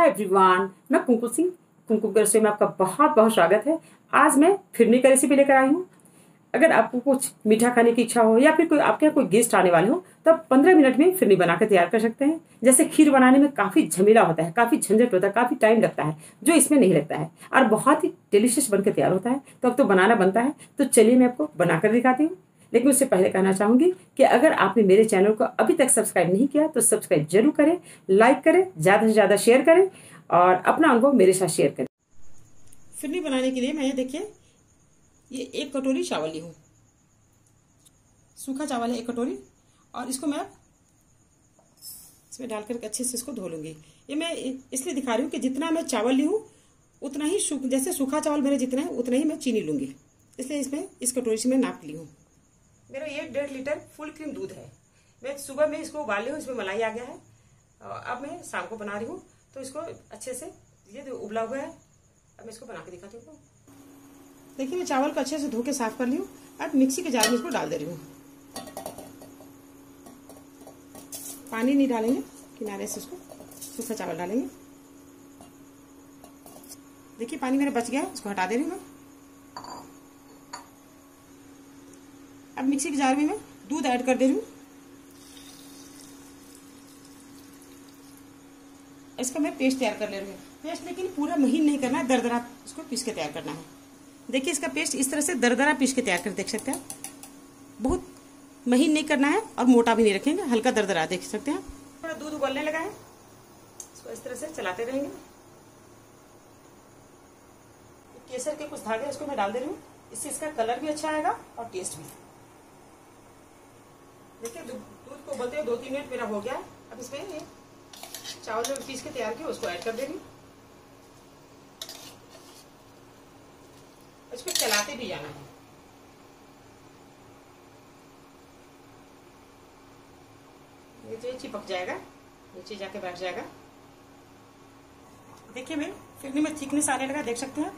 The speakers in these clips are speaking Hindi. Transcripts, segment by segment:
हाय एवरीवन, मैं कुंकू सिंह, कुंकू के रसोई में आपका बहुत बहुत स्वागत है। आज मैं फिरनी का रेसिपी लेकर आई हूँ। अगर आपको कुछ मीठा खाने की इच्छा हो या फिर कोई आपके यहाँ कोई गेस्ट आने वाले हो तो आप पंद्रह मिनट में फिरनी बनाकर तैयार कर सकते हैं। जैसे खीर बनाने में काफ़ी झमेला होता है, काफ़ी झंझट होता है, काफ़ी टाइम लगता है, जो इसमें नहीं लगता है। और बहुत ही डिलिशियस बनकर तैयार होता है। तो अब तो बनाना बनता है। तो चलिए मैं आपको बनाकर दिखाती हूँ। लेकिन उससे पहले कहना चाहूँगी कि अगर आपने मेरे चैनल को अभी तक सब्सक्राइब नहीं किया तो सब्सक्राइब ज़रूर करें, लाइक करें, ज़्यादा से ज़्यादा शेयर करें और अपना अनुभव मेरे साथ शेयर करें। फिरनी बनाने के लिए मैं, देखिए, ये एक कटोरी चावल ली हूँ। सूखा चावल है एक कटोरी और इसको मैं इसमें डालकर अच्छे से इसको धो लूँगी। ये मैं इसलिए दिखा रही हूँ कि जितना मैं चावल ली हूँ, उतना ही जैसे सूखा चावल मेरे जितना है, उतना ही मैं चीनी लूँगी। इसलिए इसमें, इस कटोरी से मैं नाप ली हूँ। मेरा ये डेढ़ लीटर फुल क्रीम दूध है। मैं सुबह में इसको उबाल ली हूँ, इसमें मलाई आ गया है। अब मैं शाम को बना रही हूँ तो इसको अच्छे से ये उबला हुआ है, अब मैं इसको बना के दिखाती हूँ देखिए, मैं चावल को अच्छे से धो के साफ़ कर ली हूँ। अब मिक्सी के जार में इसको डाल दे रही हूँ। पानी नहीं डालेंगे, किनारे से इसको सूखा चावल डालेंगे। देखिए, पानी मेरा बच गया इसको हटा दे रही हूँ मैं। अब मिक्सी के जार में मैं दूध ऐड कर दे रही हूँ। इसका मैं पेस्ट तैयार कर ले रही हूँ। पेस्ट लेकिन पूरा महीन नहीं करना है, दरदरा इसको पीस के तैयार करना है। देखिए, इसका पेस्ट इस तरह से दरदरा पीस के तैयार कर, देख सकते हैं बहुत महीन नहीं करना है और मोटा भी नहीं रखेंगे, हल्का दरदरा देख सकते हैं थोड़ा दूध उबलने लगा है। इसको इस तरह से चलाते रहेंगे। केसर के कुछ धागे इसको मैं डाल दे रही हूँ। इससे इसका कलर भी अच्छा आएगा और टेस्ट भी। देखिए, दूध को उबलते हुए दो तीन मिनट मेरा हो गया। अब इसमें चावल जो पीस के तैयार किया उसको ऐड कर देंगे। इसको चलाते भी जाना है। ये तो ये चिपक जाएगा, नीचे जाके बैठ जाएगा। देखिए मेरे फिरनी में थिकनेस आने लगा, देख सकते हैं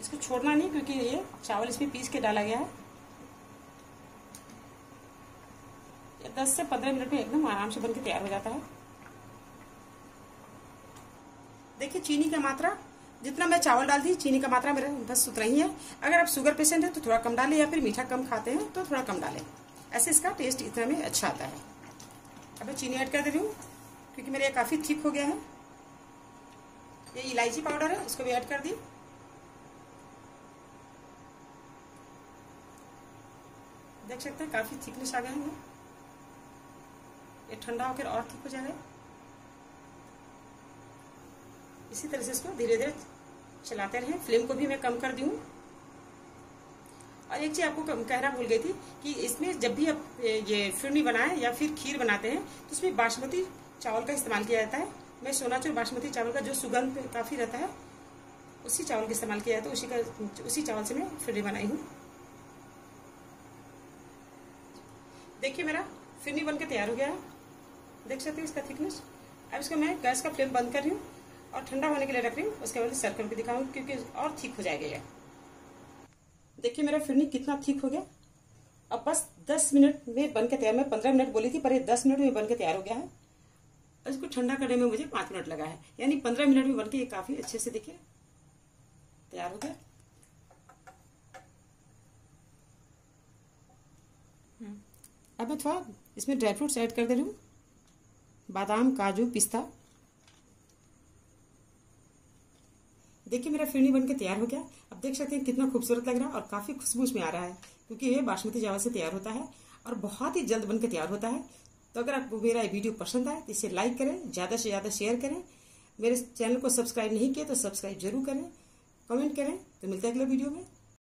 इसको छोड़ना नहीं, क्योंकि ये चावल इसमें पीस के डाला गया है। दस से पंद्रह मिनट में एकदम आराम से बनके तैयार हो जाता है। देखिए, चीनी का मात्रा, जितना मैं चावल डाल दी चीनी का मात्रा मेरा बस उतना ही है। अगर आप शुगर पेशेंट है तो थोड़ा कम डालें या फिर मीठा कम खाते हैं तो थोड़ा कम डालें। ऐसे इसका टेस्ट इतना में अच्छा आता है। अब मैं चीनी ऐड कर दे रही हूँ, क्योंकि मेरे ये काफ़ी थिक हो गया है। ये इलायची पाउडर है इसको भी ऐड कर दी। देख सकते हैं, काफ़ी थिकनेस आ गया है। ये ठंडा होकर और ठीक हो जाएगा इसी तरह से इसको धीरे धीरे चलाते रहें। फ्लेम को भी मैं कम कर दी। और एक चीज़ आपको कहना भूल गई थी कि इसमें जब भी आप, ये फिरनी बनाएँ या फिर खीर बनाते हैं तो उसमें बासमती चावल का इस्तेमाल किया जाता है। मैं सोनाचूर बासमती चावल का जो सुगंध काफ़ी रहता है, उसी चावल का इस्तेमाल किया जाता है उसी का, उसी चावल से मैं फिरनी बनाई हूँ। देखिए मेरा फिरनी बनकर तैयार हो गया है। देख सकते हैं इसका थिकनेस अब इसका मैं गैस का फ्लेम बंद कर रही हूँ और ठंडा होने के लिए रख रही हूँ। उसके बाद सर्व करके दिखाऊँगी क्योंकि और थिक हो जाएगा ये। देखिए मेरा फिरनी कितना थिक हो गया। अब बस 10 मिनट में बन के तैयार। मैं 15 मिनट बोली थी, पर ये 10 मिनट में बन के तैयार हो गया है। इसको ठंडा करने में मुझे पाँच मिनट लगा है। यानी 15 मिनट में बन के ये काफ़ी अच्छे से देखिए तैयार हो गया। अब मैं थोड़ा इसमें ड्राई फ्रूट्स ऐड कर दे रही हूँ। बादाम, काजू, पिस्ता। देखिए मेरा फिरनी बनके तैयार हो गया। अब देख सकते हैं कितना खूबसूरत लग रहा है और काफ़ी खुशबू इसमें आ रहा है, क्योंकि ये बासमती चावल से तैयार होता है और बहुत ही जल्द बनकर तैयार होता है। तो अगर आपको मेरा वीडियो पसंद आए तो इसे लाइक करें, ज़्यादा से ज़्यादा शेयर करें। मेरे चैनल को सब्सक्राइब नहीं किया तो सब्सक्राइब ज़रूर करें, कमेंट करें। तो मिलता है अगले वीडियो में।